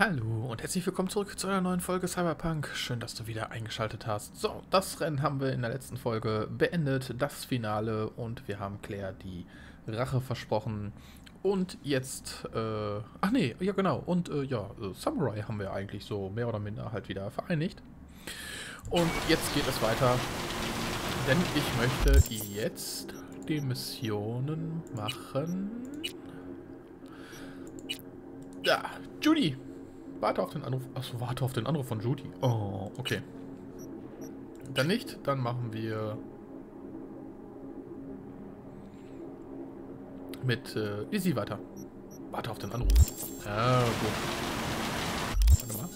Hallo und herzlich willkommen zurück zu einer neuen Folge Cyberpunk. Schön, dass du wieder eingeschaltet hast. So, das Rennen haben wir in der letzten Folge beendet, das Finale und wir haben Claire die Rache versprochen. Und jetzt, äh, ach nee, ja genau, und äh, ja, äh, Samurai haben wir eigentlich so mehr oder minder halt wieder vereinigt. Und jetzt geht es weiter, denn ich möchte jetzt die Missionen machen. Ja, Judy, Warte auf den Anruf. Achso, warte auf den Anruf von Judy. Oh, okay. Dann nicht, dann machen wir mit äh, Lizzie weiter. Warte auf den Anruf. Ja, gut. Warte mal.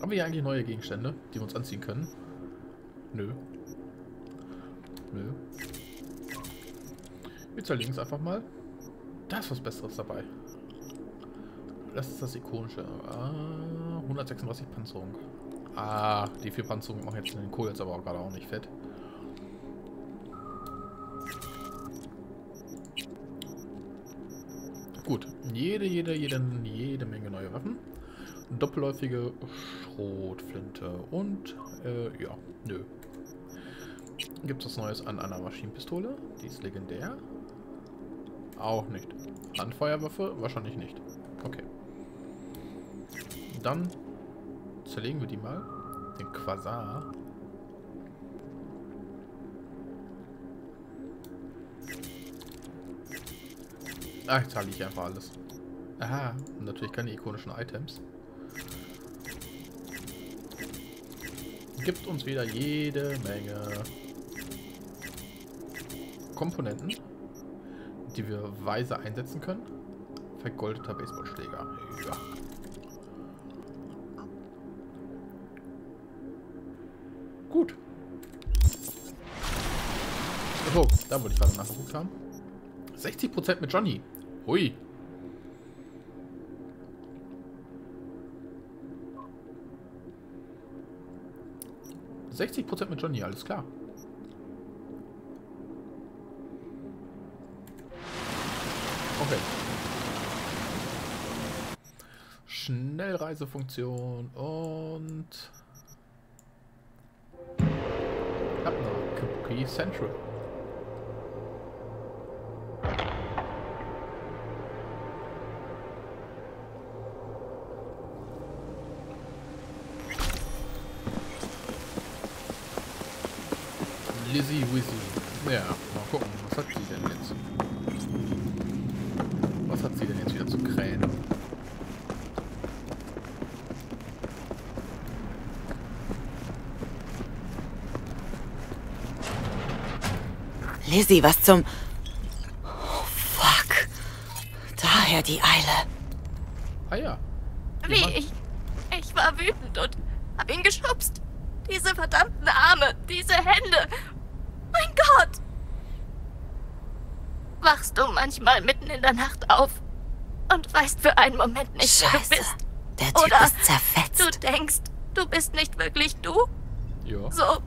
Haben wir hier eigentlich neue Gegenstände, die wir uns anziehen können? Nö. Nö. Wir zerlegen es einfach mal. Da ist was Besseres dabei. Das ist das ikonische. Ah, 136 Panzerung. Ah, die vier Panzerungen machen jetzt den Kohl jetzt aber auch gerade auch nicht fett. Gut, jede, jede, jede, jede Menge neue Waffen. Doppelläufige Schrotflinte und, äh, ja, nö. Gibt es was Neues an einer Maschinenpistole? Die ist legendär. Auch nicht. Handfeuerwaffe? Wahrscheinlich nicht. Okay. Dann zerlegen wir die mal. Den Quasar. Ach, jetzt zahle ich einfach alles. Aha, natürlich keine ikonischen Items. Gibt uns wieder jede Menge Komponenten, die wir weise einsetzen können. Vergoldeter Baseballschläger. Oh, da wollte ich gerade nachgeguckt haben. 60% mit Johnny. Hui. Prozent mit Johnny, alles klar. Okay. Schnellreisefunktion und Kabuki Central. Lizzie Wizzy. Ja, mal gucken, was hat sie denn jetzt? Was hat sie denn jetzt wieder zu krähen? Lizzie, was zum... Oh, fuck. Daher die Eile. Ah ja. Wie? Ich, ich war wütend und hab ihn geschubst. Diese verdammten Arme, diese Hände. Mein Gott! Wachst du manchmal mitten in der Nacht auf und weißt für einen Moment nicht, Scheiße. wer du bist? Der Typ Oder ist zerfetzt. Du denkst, du bist nicht wirklich du? Ja. So.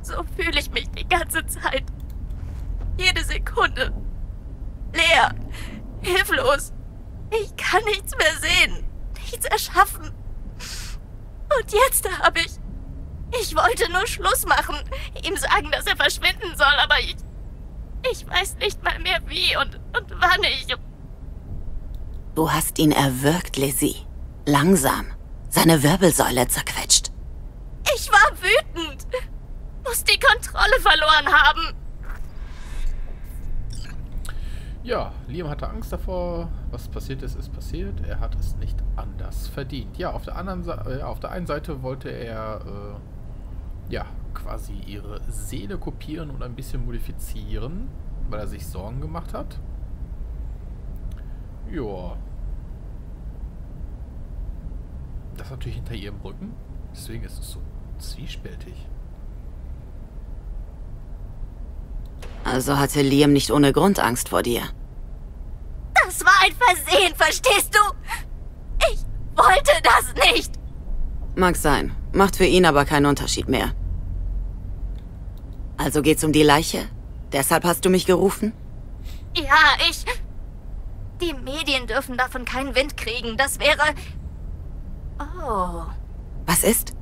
So fühle ich mich die ganze Zeit. Jede Sekunde. Leer. Hilflos. Ich kann nichts mehr sehen. Nichts erschaffen. Und jetzt habe ich. Ich wollte nur Schluss machen. Ihm sagen, dass er verschwinden soll, aber ich. Ich weiß nicht mal mehr wie und, und wann ich. Du hast ihn erwürgt, Lizzie. Langsam. Seine Wirbelsäule zerquetscht. Ich war wütend. Muss die Kontrolle verloren haben. Ja, Liam hatte Angst davor. Was passiert ist, ist passiert. Er hat es nicht anders verdient. Ja, auf der anderen Sa äh, auf der einen Seite wollte er äh, ja quasi ihre Seele kopieren und ein bisschen modifizieren, weil er sich Sorgen gemacht hat. Ja. Das natürlich hinter ihrem Rücken. Deswegen ist es so zwiespältig. Also hatte Liam nicht ohne Grund Angst vor dir. Das war ein Versehen, verstehst du? Ich wollte das nicht. Mag sein. Macht für ihn aber keinen Unterschied mehr. Also geht's um die Leiche? Deshalb hast du mich gerufen? Ja, ich. Die Medien dürfen davon keinen Wind kriegen. Das wäre... Oh. Was ist?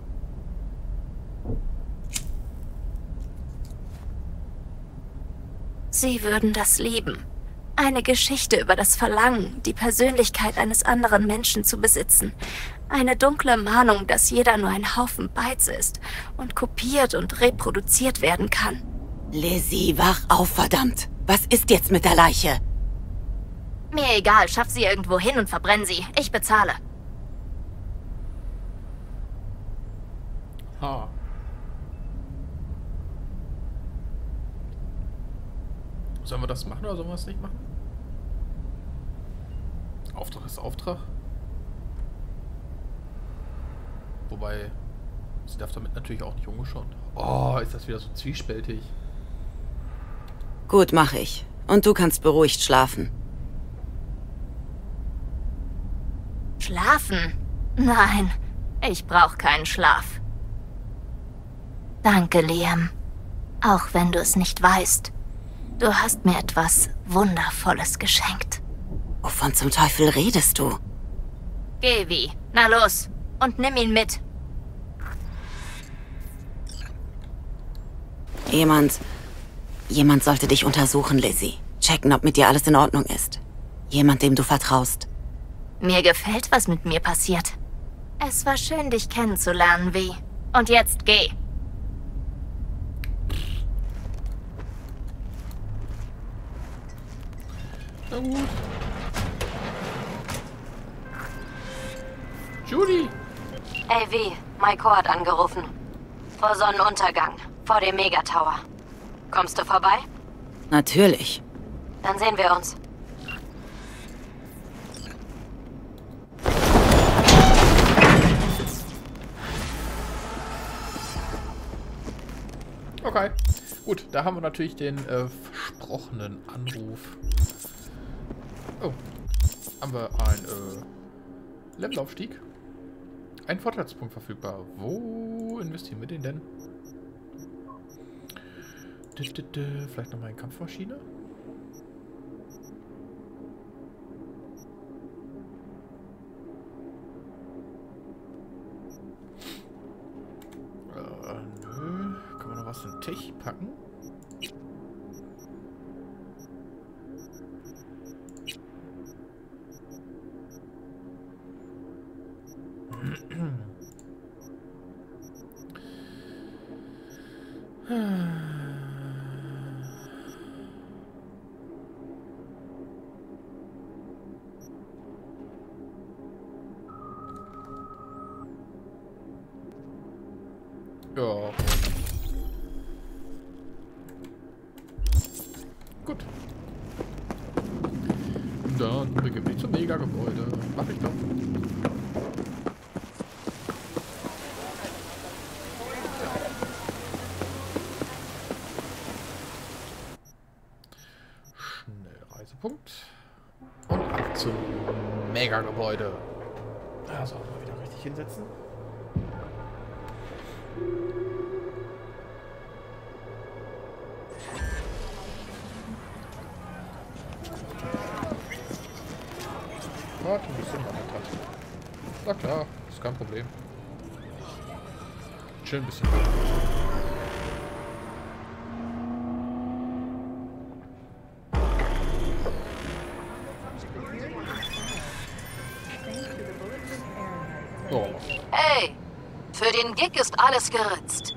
Sie würden das lieben. Eine Geschichte über das Verlangen, die Persönlichkeit eines anderen Menschen zu besitzen. Eine dunkle Mahnung, dass jeder nur ein Haufen Bytes ist und kopiert und reproduziert werden kann. Lizzie, wach auf, verdammt. Was ist jetzt mit der Leiche? Mir egal, schaff sie irgendwo hin und verbrenn sie. Ich bezahle. Ha. Sollen wir das machen oder sollen wir es nicht machen? Auftrag ist Auftrag. Wobei, sie darf damit natürlich auch nicht ungeschaut. Oh, ist das wieder so zwiespältig. Gut, mach ich. Und du kannst beruhigt schlafen. Schlafen? Nein, ich brauche keinen Schlaf. Danke, Liam. Auch wenn du es nicht weißt. Du hast mir etwas Wundervolles geschenkt. Wovon zum Teufel redest du? Geh wie. Na los. Und nimm ihn mit. Jemand. Jemand sollte dich untersuchen, Lizzie. Checken, ob mit dir alles in Ordnung ist. Jemand, dem du vertraust. Mir gefällt, was mit mir passiert. Es war schön, dich kennenzulernen, wie. Und jetzt geh. Na gut. Judy! Ey, wie? Maiko hat angerufen. Vor Sonnenuntergang. Vor dem Megatower. Kommst du vorbei? Natürlich. Dann sehen wir uns. Okay. Gut, da haben wir natürlich den äh, versprochenen Anruf. Oh. Haben wir ein äh, Levelaufstieg. Ein Vorteilspunkt verfügbar. Wo investieren wir den denn? Vielleicht nochmal eine Kampfmaschine? Äh, nö. Kann man noch was in Tech packen? Ja. Gut. Dann begib mich zum Mega-Gebäude. Mach ich doch. Schnellreisepunkt. Und ab zum Mega-Gebäude. Also, mal wieder richtig hinsetzen. Na klar, ist kein Problem. Chill ein bisschen. Oh, Hey, für den Gig ist alles geritzt.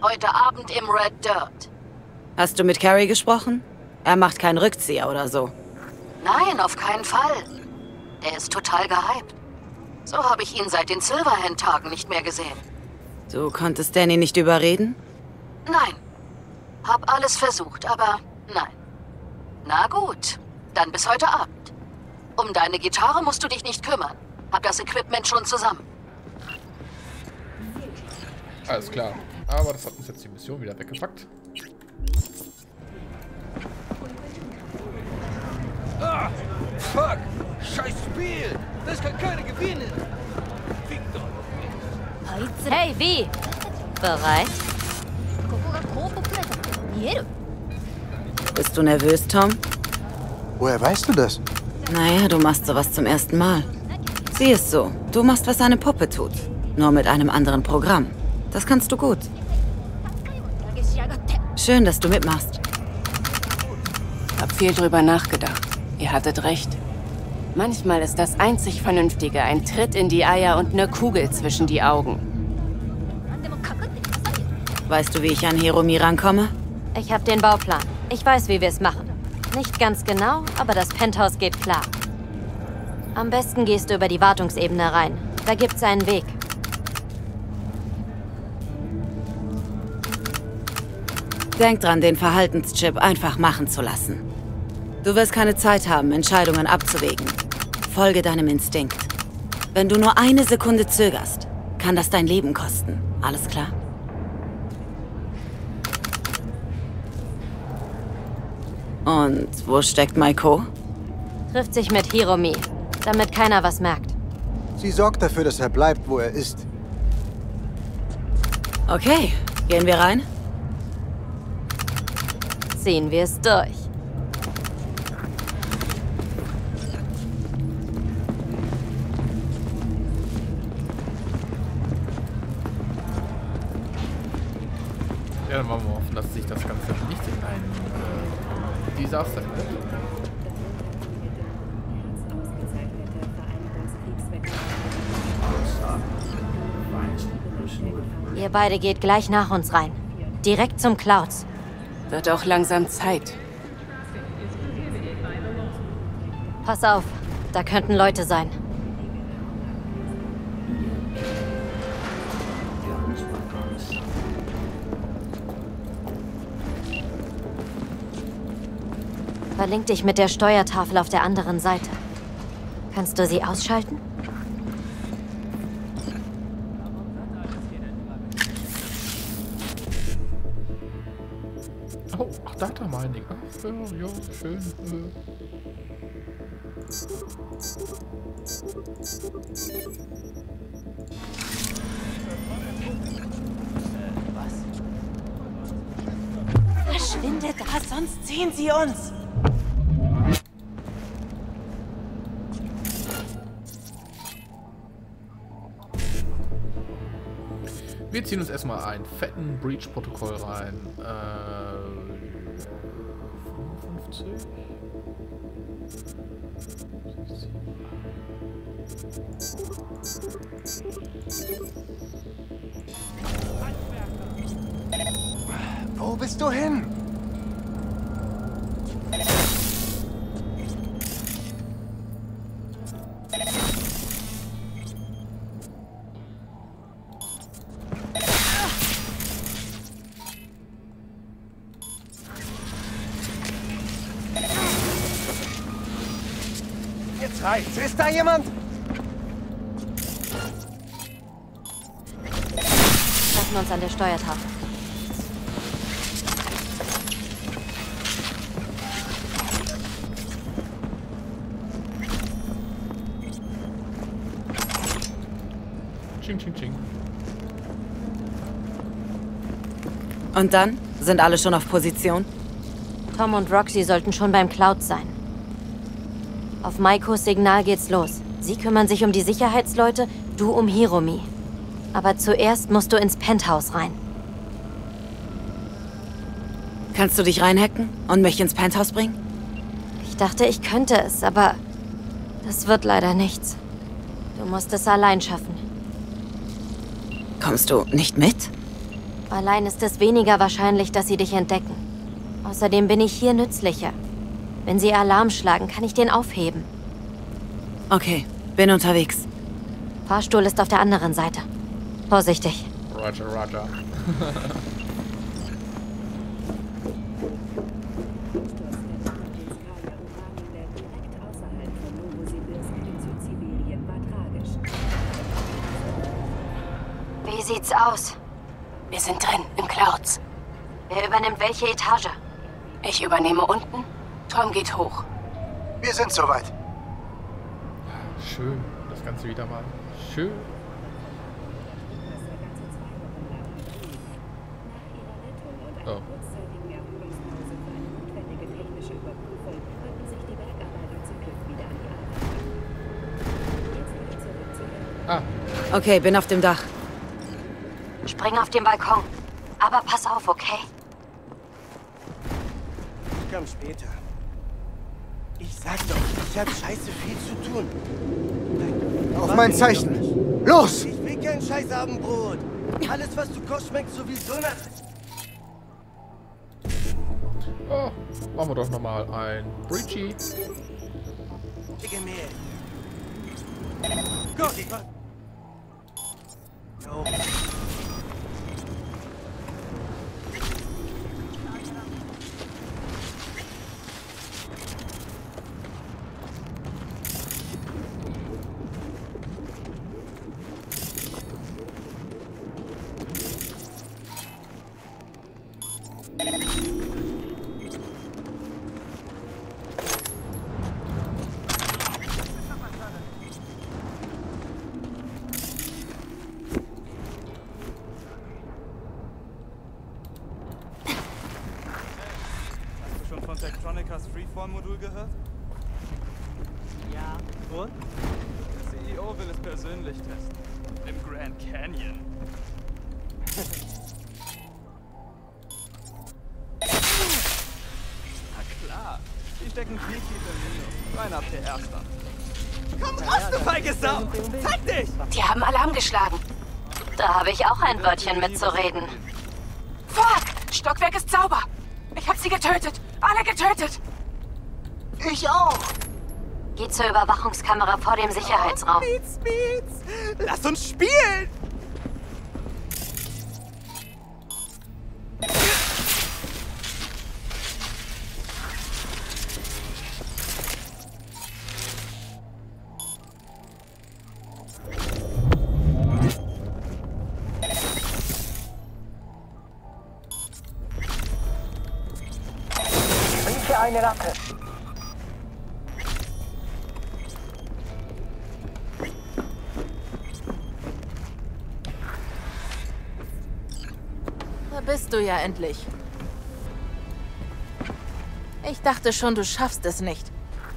Heute Abend im Red Dirt. Hast du mit Carrie gesprochen? Er macht keinen Rückzieher oder so. Nein, auf keinen Fall. Er ist total gehypt. So habe ich ihn seit den Silverhand-Tagen nicht mehr gesehen. Du konntest Danny nicht überreden? Nein. Hab alles versucht, aber nein. Na gut, dann bis heute Abend. Um deine Gitarre musst du dich nicht kümmern. Hab das Equipment schon zusammen. alles klar. Aber das hat uns jetzt die Mission wieder weggepackt. Ah, fuck! Scheiß Spiel! Das kann keiner gewinnen! Hey, wie? Bereit? Bist du nervös, Tom? Woher weißt du das? Naja, du machst sowas zum ersten Mal. Sieh es so, du machst, was eine Puppe tut. Nur mit einem anderen Programm. Das kannst du gut. Schön, dass du mitmachst. Hab viel drüber nachgedacht. Ihr hattet recht. Manchmal ist das einzig Vernünftige ein Tritt in die Eier und eine Kugel zwischen die Augen. Weißt du, wie ich an Hiromi rankomme? Ich habe den Bauplan. Ich weiß, wie wir es machen. Nicht ganz genau, aber das Penthouse geht klar. Am besten gehst du über die Wartungsebene rein. Da gibt's einen Weg. Denk dran, den Verhaltenschip einfach machen zu lassen. Du wirst keine Zeit haben, Entscheidungen abzuwägen. Folge deinem Instinkt. Wenn du nur eine Sekunde zögerst, kann das dein Leben kosten. Alles klar? Und wo steckt Maiko? Trifft sich mit Hiromi, damit keiner was merkt. Sie sorgt dafür, dass er bleibt, wo er ist. Okay, gehen wir rein? Ziehen wir es durch. Desaster endet. Ihr beide geht gleich nach uns rein. Direkt zum Clouds. Wird auch langsam Zeit. Pass auf, da könnten Leute sein. Verlink dich mit der Steuertafel auf der anderen Seite. Kannst du sie ausschalten? Oh, ach, Data Mining. Ach, ja, ja, schön. Äh. Verschwindet da, sonst sehen sie uns. Wir ziehen uns erstmal einen fetten Breach-Protokoll rein. Äh, 55. Wo bist du hin? Da jemand? Treffen uns an der Steuertafel. Ching, ching, ching. Und dann? Sind alle schon auf Position? Tom und Roxy sollten schon beim Cloud sein. Auf Maikos Signal geht's los. Sie kümmern sich um die Sicherheitsleute, du um Hiromi. Aber zuerst musst du ins Penthouse rein. Kannst du dich reinhacken und mich ins Penthouse bringen? Ich dachte, ich könnte es, aber das wird leider nichts. Du musst es allein schaffen. Kommst du nicht mit? Allein ist es weniger wahrscheinlich, dass sie dich entdecken. Außerdem bin ich hier nützlicher. Wenn sie Alarm schlagen, kann ich den aufheben. Okay, bin unterwegs. Fahrstuhl ist auf der anderen Seite. Vorsichtig. Roger, Roger. Wie sieht's aus? Wir sind drin, im Clouds. Wer übernimmt welche Etage? Ich übernehme unten, Tom geht hoch. Wir sind soweit. Schön, das Ganze wieder mal. Schön. Oh. Ah. Okay, bin auf dem Dach. Spring auf den Balkon. Aber pass auf, okay? Ich komm später. Ich sag doch, ich hab scheiße viel zu tun. Auf mein Zeichen. Los! Ich will keinen Scheißabendbrot. Alles, was du kochst, schmeckt sowieso nach... oh, machen wir doch nochmal ein Breachy. Dicke Mehl. Gott, ich war... Oh. Hast du schon von Tektronicas Freeform-Modul gehört? Ja. Und? Der CEO will es persönlich testen. Im Grand Canyon. Na klar. Die stecken knietief im Minus. Reiner PR-Stand. Komm raus, du feige Sau! Zeig dich! Die haben Alarm geschlagen. Da habe ich auch ein Wörtchen mitzureden. Fuck! Stockwerk ist sauber. Ich hab sie getötet. Alle getötet. Ich auch! Geh zur Überwachungskamera vor dem Sicherheitsraum. Beats, Beats! Lass uns spielen! Da bist du ja endlich. Ich dachte schon, du schaffst es nicht.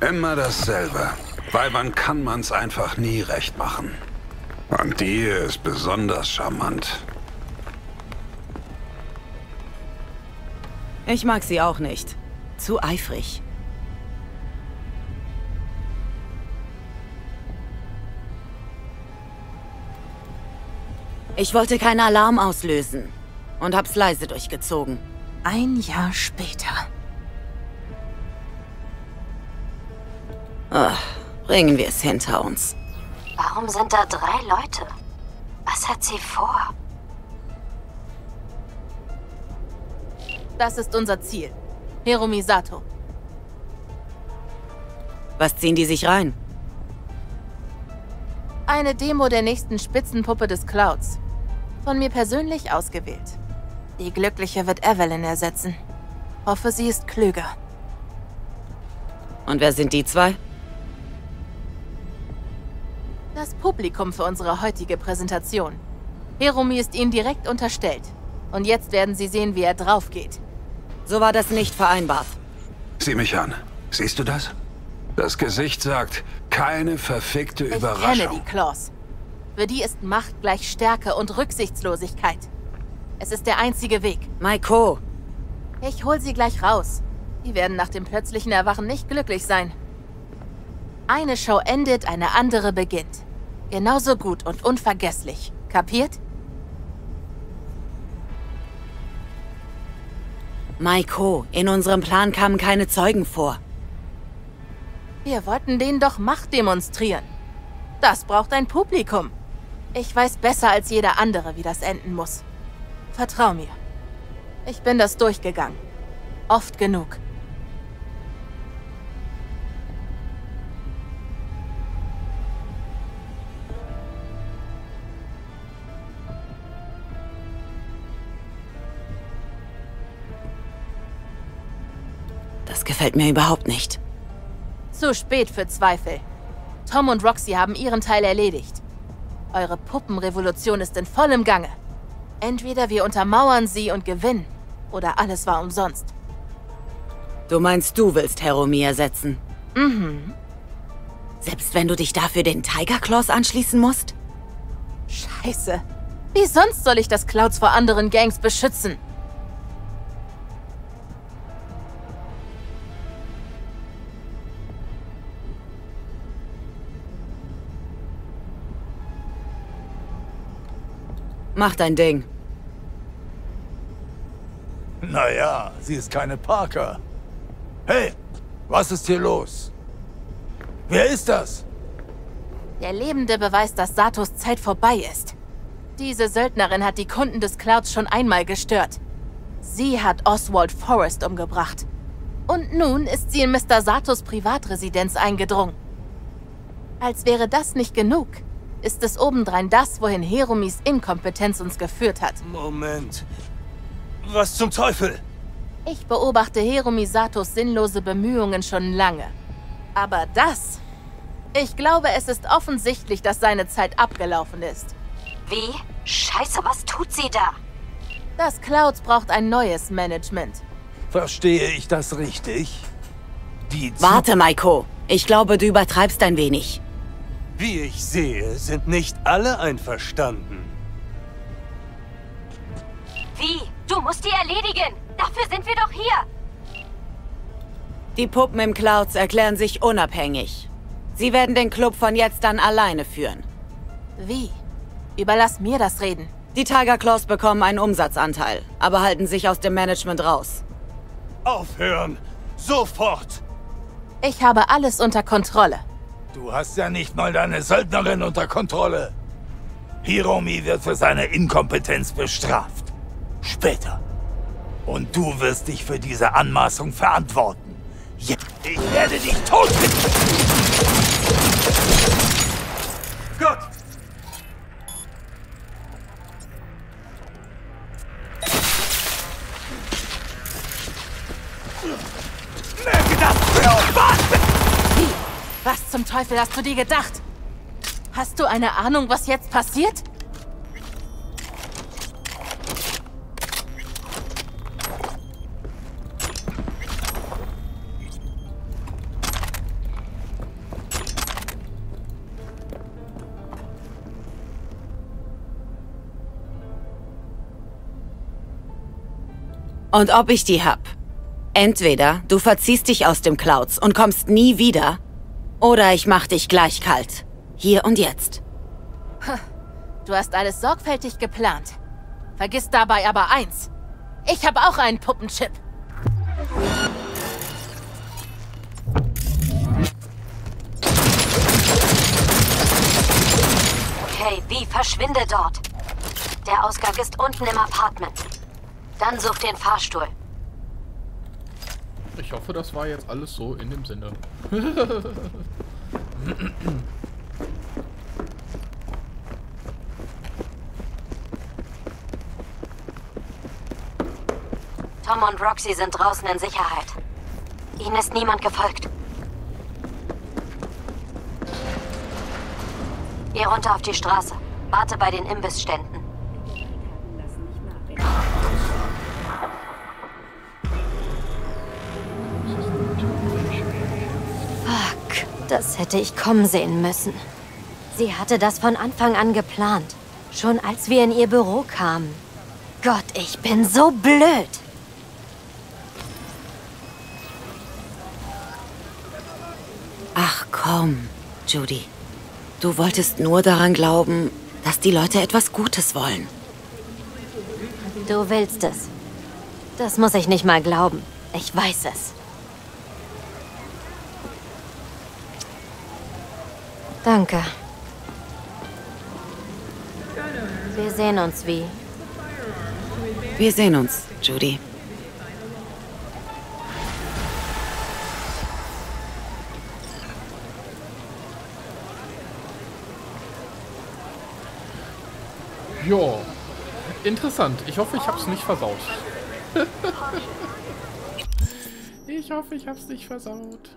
Immer dasselbe. Weibern kann man's einfach nie recht machen. Und die ist besonders charmant. Ich mag sie auch nicht. Zu eifrig. Ich wollte keinen Alarm auslösen und hab's leise durchgezogen. Ein Jahr später. Ach, bringen wir es hinter uns. Warum sind da drei Leute? Was hat sie vor? Das ist unser Ziel. Hiromi Sato. Was ziehen die sich rein? Eine Demo der nächsten Spitzenpuppe des Clouds. Von mir persönlich ausgewählt. Die Glückliche wird Evelyn ersetzen. Hoffe, sie ist klüger. Und wer sind die zwei? Das Publikum für unsere heutige Präsentation. Hiromi ist ihnen direkt unterstellt. Und jetzt werden sie sehen, wie er draufgeht. So war das nicht vereinbart. Sieh mich an. Siehst du das? Das Gesicht sagt, keine verfickte Ich kenne Überraschung. die Claws. Für die ist Macht gleich Stärke und Rücksichtslosigkeit. Es ist der einzige Weg. Maiko, Ich hol sie gleich raus. Die werden nach dem plötzlichen Erwachen nicht glücklich sein. Eine Show endet, eine andere beginnt. Genauso gut und unvergesslich. Kapiert? Maiko, in unserem Plan kamen keine Zeugen vor. Wir wollten denen doch Macht demonstrieren. Das braucht ein Publikum. Ich weiß besser als jeder andere, wie das enden muss. Vertrau mir. Ich bin das durchgegangen. Oft genug. Das gefällt mir überhaupt nicht. Zu spät für Zweifel. Tom und Roxy haben ihren Teil erledigt. Eure Puppenrevolution ist in vollem Gange. Entweder wir untermauern sie und gewinnen, oder alles war umsonst. Du meinst, du willst Heromi ersetzen? Mhm. Selbst wenn du dich dafür den Tiger Claws anschließen musst? Scheiße. Wie sonst soll ich das Clouds vor anderen Gangs beschützen? Mach dein Ding. Naja, sie ist keine Parker. Hey, was ist hier los? Wer ist das? Der lebende Beweis, dass Satos Zeit vorbei ist. Diese Söldnerin hat die Kunden des Clouds schon einmal gestört. Sie hat Oswald Forrest umgebracht. Und nun ist sie in Mr. Satos Privatresidenz eingedrungen. Als wäre das nicht genug, ist es obendrein das, wohin Heromis Inkompetenz uns geführt hat. Moment. Was zum Teufel? Ich beobachte Heromi Satos sinnlose Bemühungen schon lange. Aber das... Ich glaube, es ist offensichtlich, dass seine Zeit abgelaufen ist. Wie? Scheiße, was tut sie da? Das Clouds braucht ein neues Management. Verstehe ich das richtig? Die Warte, Maiko. Ich glaube, du übertreibst ein wenig. Wie ich sehe, sind nicht alle einverstanden. Wie? Du musst die erledigen. Dafür sind wir doch hier. Die Puppen im Clouds erklären sich unabhängig. Sie werden den Club von jetzt an alleine führen. Wie? Überlass mir das Reden. Die Tiger Claws bekommen einen Umsatzanteil, aber halten sich aus dem Management raus. Aufhören! Sofort! Ich habe alles unter Kontrolle. Du hast ja nicht mal deine Söldnerin unter Kontrolle. Hiromi wird für seine Inkompetenz bestraft. Später. Und du wirst dich für diese Anmaßung verantworten. Ja, ich werde dich tot. Gott! Zum Teufel hast du dir gedacht? Hast du eine Ahnung, was jetzt passiert? Und ob ich die hab. Entweder du verziehst dich aus dem Clouds und kommst nie wieder, oder ich mach dich gleich kalt. Hier und jetzt. Du hast alles sorgfältig geplant. Vergiss dabei aber eins. Ich habe auch einen Puppenchip. Okay, wie verschwinde dort? Der Ausgang ist unten im Apartment. Dann such den Fahrstuhl. Ich hoffe, das war jetzt alles so in dem Sinne. Tom und Roxy sind draußen in Sicherheit. Ihnen ist niemand gefolgt. Geh runter auf die Straße. Warte bei den Imbissständen. Fuck, das hätte ich kommen sehen müssen. Sie hatte das von Anfang an geplant. Schon als wir in ihr Büro kamen. Gott, ich bin so blöd. Ach komm, Judy. Du wolltest nur daran glauben, dass die Leute etwas Gutes wollen. Du willst es. Das muss ich nicht mal glauben. Ich weiß es. Danke. Wir sehen uns wie. Wir sehen uns, Judy. Jo. Interessant. Ich hoffe, ich hab's nicht versaut. ich hoffe, ich hab's nicht versaut.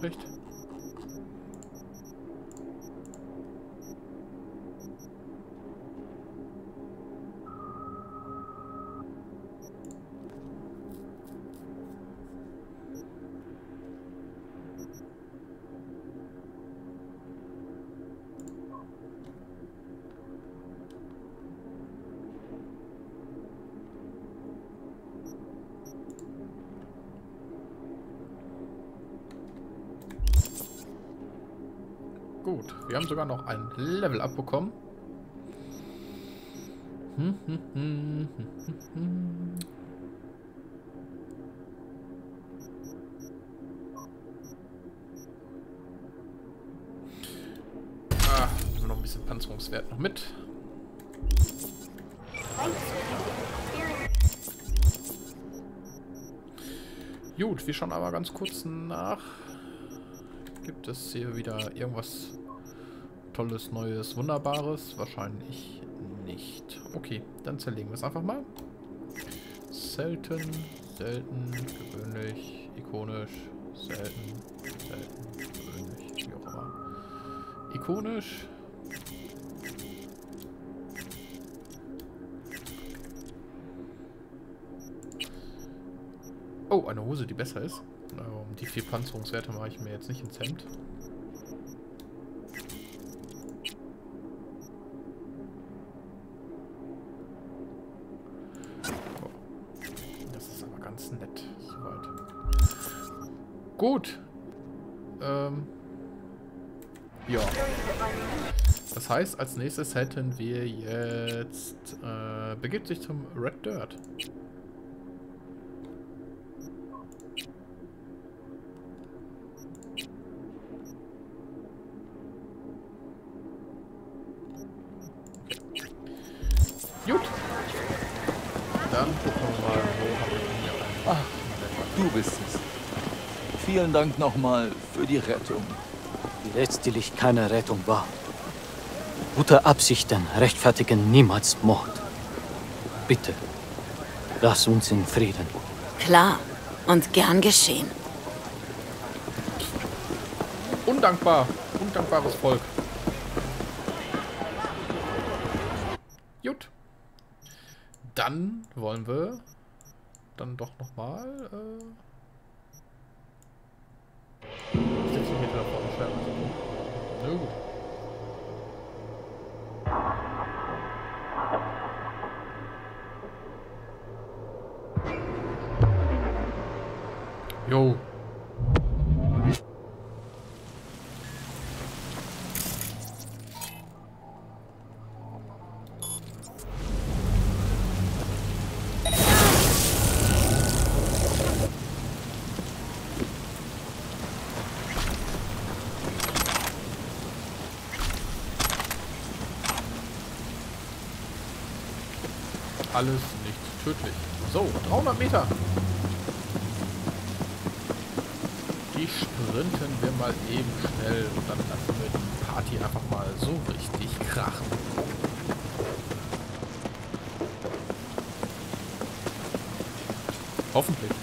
Nachricht. Gut, wir haben sogar noch ein Level abbekommen. Hm, hm, hm, hm, hm, hm. Ah, nehmen wir noch ein bisschen Panzerungswert noch mit. Gut, wir schauen aber ganz kurz nach. Gibt es hier wieder irgendwas Tolles, Neues, Wunderbares? Wahrscheinlich nicht. Okay, dann zerlegen wir es einfach mal. Selten, selten, gewöhnlich, ikonisch, selten, selten, gewöhnlich, wie auch immer. Ikonisch. Oh, eine Hose, die besser ist. Die vier Panzerungswerte mache ich mir jetzt nicht ins Hemd. Gut. Ähm. Ja. Das heißt, als nächstes hätten wir jetzt... Äh, begibt sich zum Red Dirt. Vielen Dank nochmal für die Rettung. Die letztlich keine Rettung war. Gute Absichten rechtfertigen niemals Mord. Bitte, lass uns in Frieden. Klar. Und gern geschehen. Undankbar. Undankbares Volk. Gut. Dann wollen wir dann doch nochmal äh, Alles nicht tödlich. So, 300 Meter. Die sprinten wir mal eben schnell und dann lassen wir die Party einfach mal so richtig krachen. Hoffentlich.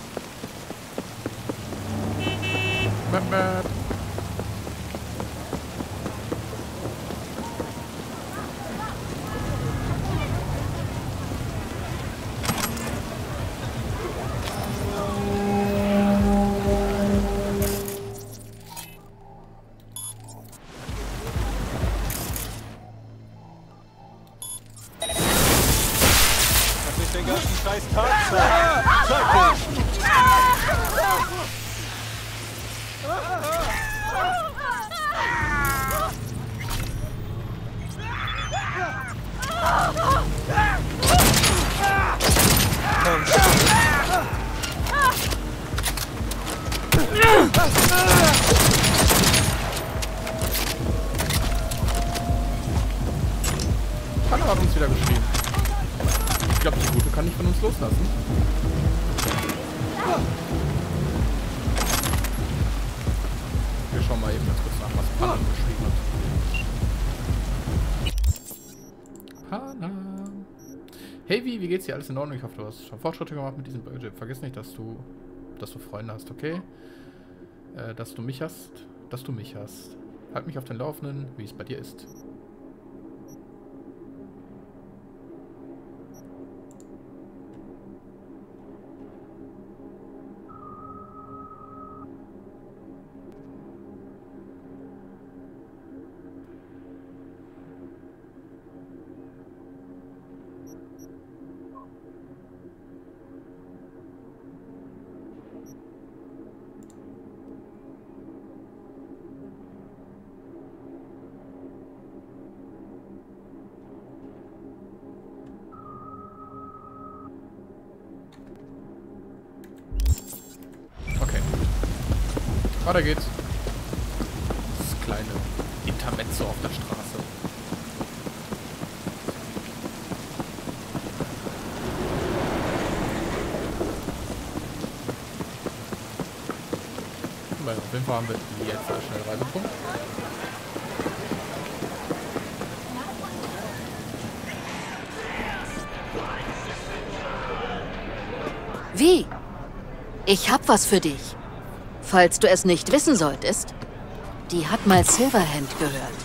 Loslassen. Wir schauen mal eben ganz kurz nach, was Panna geschrieben hat. Panna. Hey, wie, wie geht's dir? Alles in Ordnung? Ich hoffe, du hast schon Fortschritte gemacht mit diesem Budget. Vergiss nicht, dass du, dass du Freunde hast, okay? Äh, dass du mich hast, dass du mich hast. Halt mich auf den Laufenden, wie es bei dir ist. Weiter geht's. Das kleine Intermezzo auf der Straße. Auf jeden Fall haben wir jetzt einen Schnellreisepunkt. Wie? Ich hab was für dich. Falls du es nicht wissen solltest, die hat mal Silverhand gehört.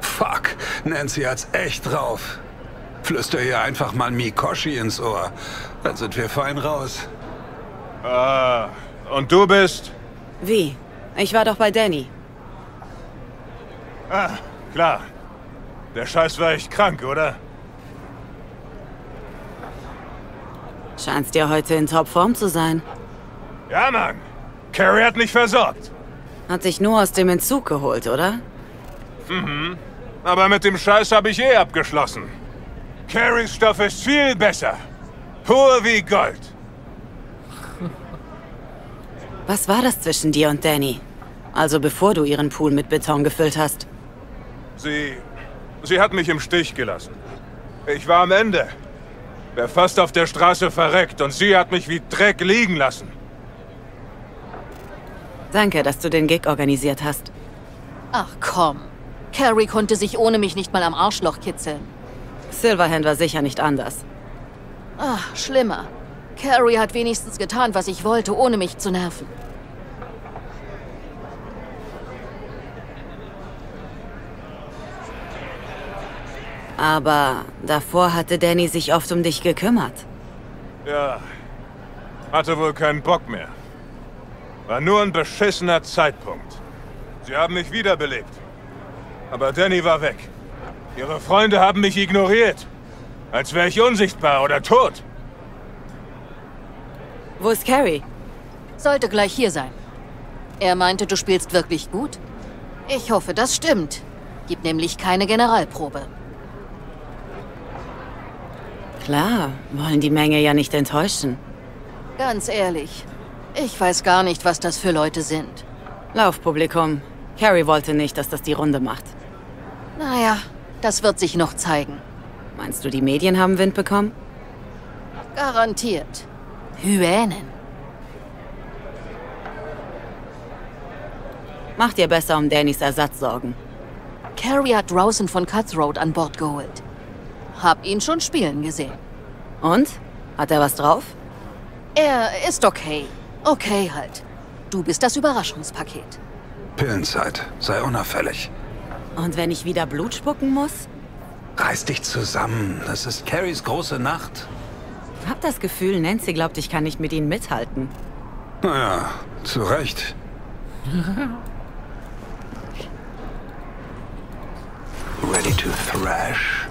Fuck, Nancy hat's echt drauf. Flüster ihr einfach mal Mikoshi ins Ohr. Dann sind wir fein raus. Ah, und du bist? Wie? Ich war doch bei Danny. Ah, klar. Der Scheiß war echt krank, oder? Scheinst dir heute in Topform zu sein. Ja, Mann. Carrie hat mich versorgt. Hat dich nur aus dem Entzug geholt, oder? Mhm. Aber mit dem Scheiß habe ich eh abgeschlossen. Carries Stoff ist viel besser. Pur wie Gold. Was war das zwischen dir und Danny? Also bevor du ihren Pool mit Beton gefüllt hast. Sie... Sie hat mich im Stich gelassen. Ich war am Ende. Wär fast auf der Straße verreckt und sie hat mich wie Dreck liegen lassen. Danke, dass du den Gig organisiert hast. Ach komm. Carrie konnte sich ohne mich nicht mal am Arschloch kitzeln. Silverhand war sicher nicht anders. Ach, schlimmer. Carrie hat wenigstens getan, was ich wollte, ohne mich zu nerven. Aber davor hatte Danny sich oft um dich gekümmert. Ja, hatte wohl keinen Bock mehr. War nur ein beschissener Zeitpunkt. Sie haben mich wiederbelebt. Aber Danny war weg. Ihre Freunde haben mich ignoriert. Als wäre ich unsichtbar oder tot. Wo ist Carrie? Sollte gleich hier sein. Er meinte, du spielst wirklich gut. Ich hoffe, das stimmt. Gibt nämlich keine Generalprobe. Klar, wollen die Menge ja nicht enttäuschen. Ganz ehrlich, ich weiß gar nicht, was das für Leute sind. Laufpublikum. Carrie wollte nicht, dass das die Runde macht. Naja, das wird sich noch zeigen. Meinst du, die Medien haben Wind bekommen? Garantiert. Hyänen. Mach dir besser um Dannys Ersatz sorgen. Carrie hat Rawson von Cutthroat an Bord geholt. Hab ihn schon spielen gesehen. Und? Hat er was drauf? Er ist okay. Okay halt. Du bist das Überraschungspaket. Pillenzeit. Sei unauffällig. Und wenn ich wieder Blut spucken muss? Reiß dich zusammen. Das ist Carries große Nacht. Hab das Gefühl, Nancy glaubt, ich kann nicht mit ihnen mithalten. Naja, zu Recht. Ready to thrash?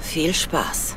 Viel Spaß.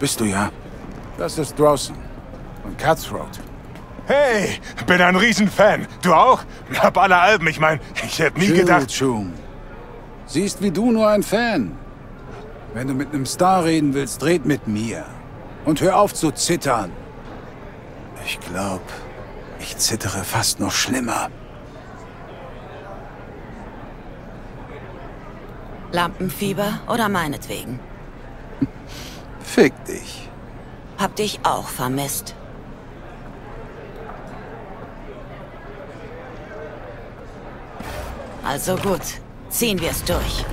Bist du ja. Das ist Draußen. Und Cutthroat. Hey, bin ein Riesenfan. Du auch? Hab alle Alben. Ich mein, ich hätte nie Chill, gedacht... Chum. Siehst wie du nur ein Fan. Wenn du mit einem Star reden willst, red mit mir. Und hör auf zu zittern. Ich glaub, ich zittere fast noch schlimmer. Lampenfieber oder meinetwegen? Fick dich. Hab dich auch vermisst. Also gut, ziehen wir es durch.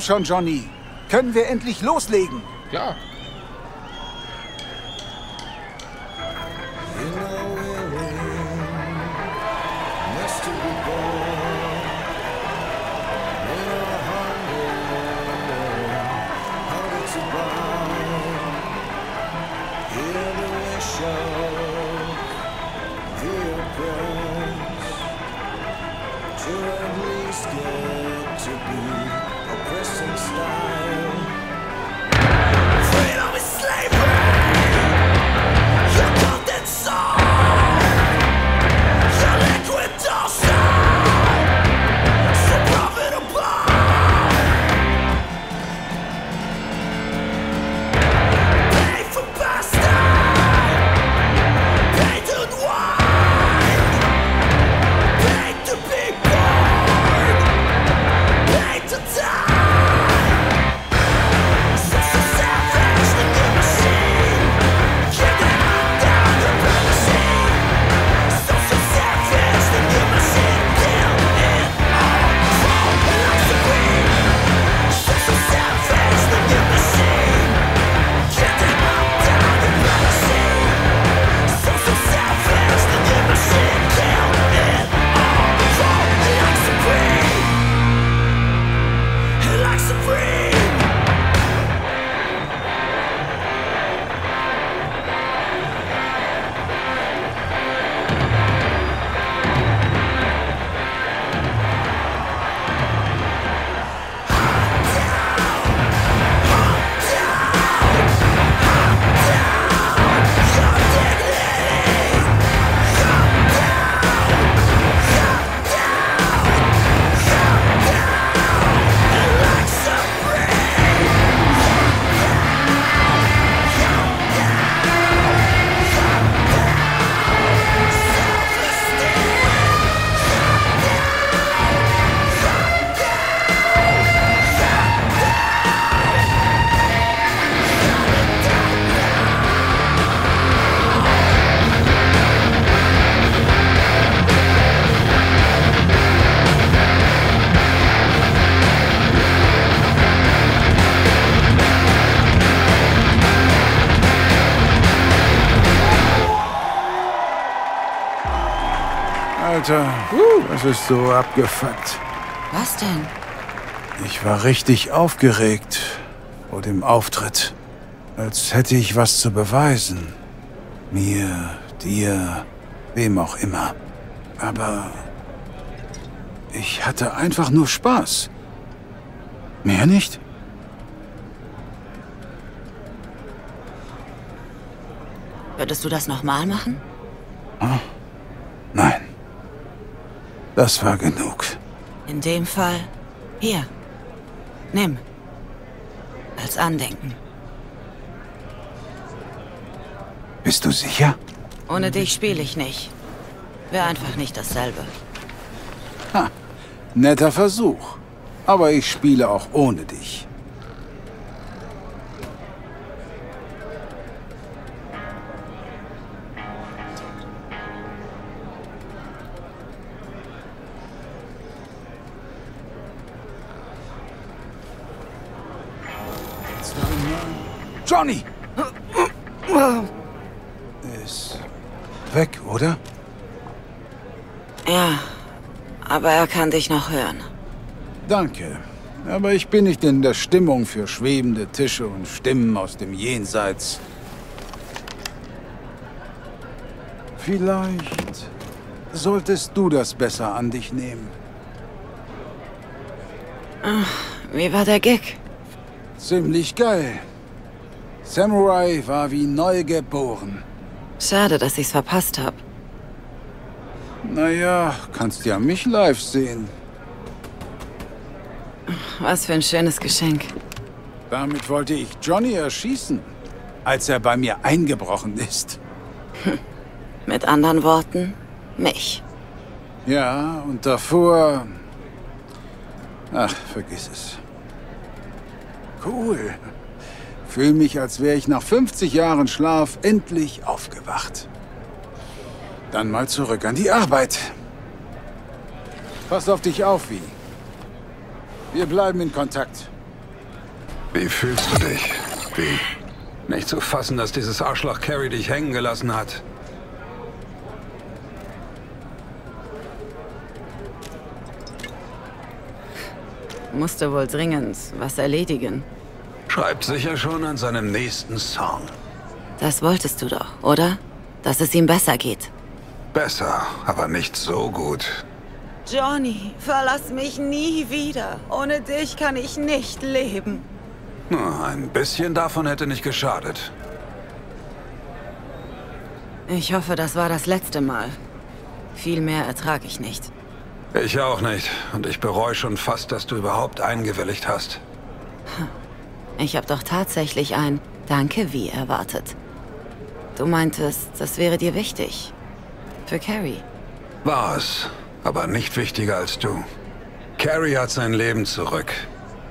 Komm schon, Johnny. Können wir endlich loslegen? Klar. Alter, das ist so abgefuckt. Was denn? Ich war richtig aufgeregt vor dem Auftritt. Als hätte ich was zu beweisen. Mir, dir, wem auch immer. Aber ich hatte einfach nur Spaß. Mehr nicht? Würdest du das nochmal machen? Hm? Nein. Das war genug. In dem Fall, hier, nimm. Als Andenken. Bist du sicher? Ohne dich spiele ich nicht. Wäre einfach nicht dasselbe. Ha, netter Versuch. Aber ich spiele auch ohne dich. Johnny! Ist weg, oder? Ja, aber er kann dich noch hören. Danke. Aber ich bin nicht in der Stimmung für schwebende Tische und Stimmen aus dem Jenseits. Vielleicht solltest du das besser an dich nehmen. Ach, wie war der Gig? Ziemlich geil. Samurai war wie neu geboren. Schade, dass ich's verpasst hab. Naja, kannst ja mich live sehen. Was für ein schönes Geschenk. Damit wollte ich Johnny erschießen, als er bei mir eingebrochen ist. Mit anderen Worten, mich. Ja, und davor... Ach, vergiss es. Cool. Fühl mich, als wäre ich nach 50 Jahren Schlaf endlich aufgewacht. Dann mal zurück an die Arbeit. Pass auf dich auf, Wie. Wir bleiben in Kontakt. Wie fühlst du dich? Wie? Nicht zu fassen, dass dieses Arschloch Carrie dich hängen gelassen hat. Musste wohl dringend was erledigen. Schreibt sicher schon an seinem nächsten Song. Das wolltest du doch, oder? Dass es ihm besser geht. Besser, aber nicht so gut. Johnny, verlass mich nie wieder. Ohne dich kann ich nicht leben. Ein bisschen davon hätte nicht geschadet. Ich hoffe, das war das letzte Mal. Viel mehr ertrage ich nicht. Ich auch nicht. Und ich bereue schon fast, dass du überhaupt eingewilligt hast. Ich habe doch tatsächlich ein Danke wie erwartet. Du meintest, das wäre dir wichtig. Für Carrie. War es, aber nicht wichtiger als du. Carrie hat sein Leben zurück.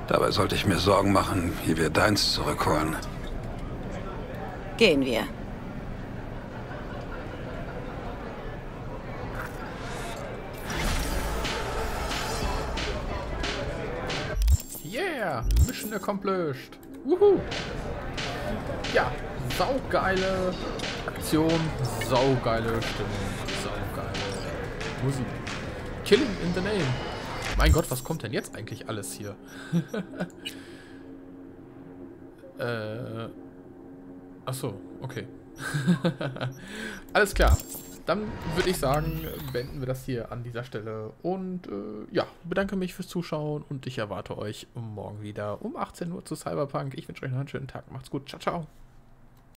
Dabei sollte ich mir Sorgen machen, wie wir deins zurückholen. Gehen wir. Mission accomplished. Wuhu. Ja, saugeile Aktion, saugeile Stimmung, saugeile Musik. Killing in the name. Mein Gott, was kommt denn jetzt eigentlich alles hier? äh. Achso, okay. alles klar. Dann würde ich sagen, beenden wir das hier an dieser Stelle. Und äh, ja, bedanke mich fürs Zuschauen und ich erwarte euch morgen wieder um 18 Uhr zu Cyberpunk. Ich wünsche euch noch einen schönen Tag. Macht's gut. Ciao, ciao.